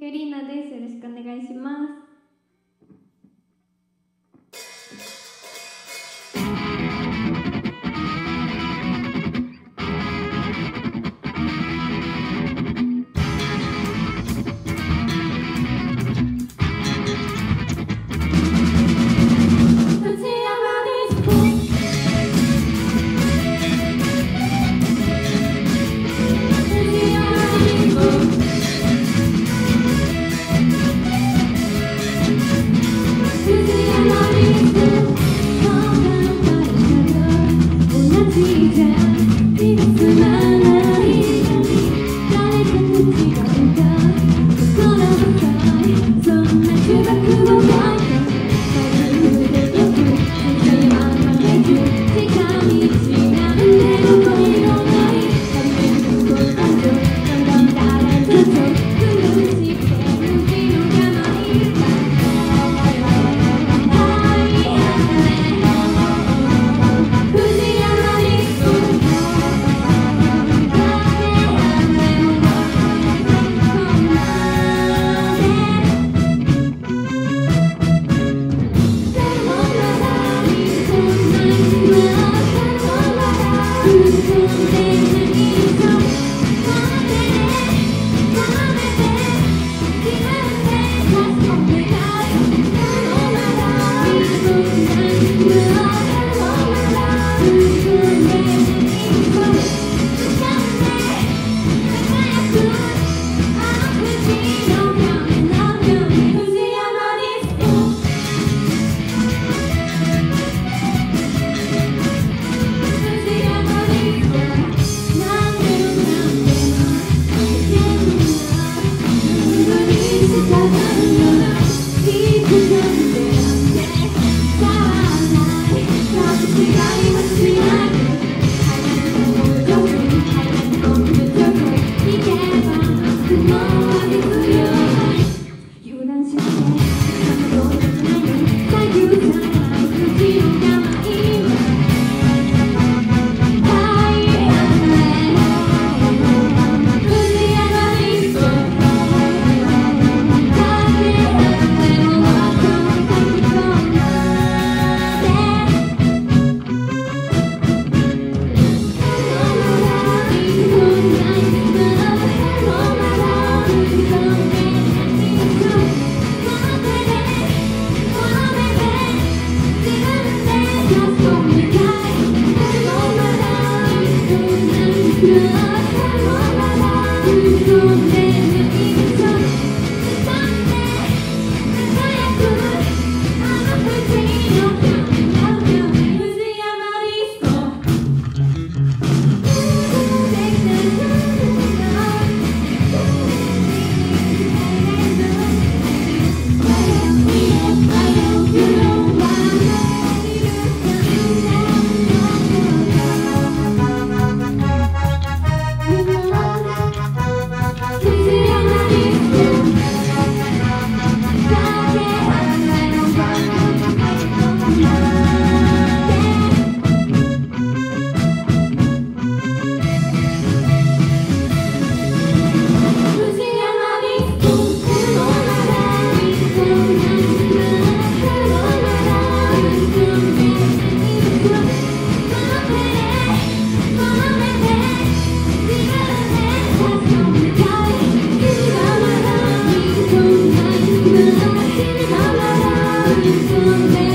ゆりなですよろしくお願いします beautiful day.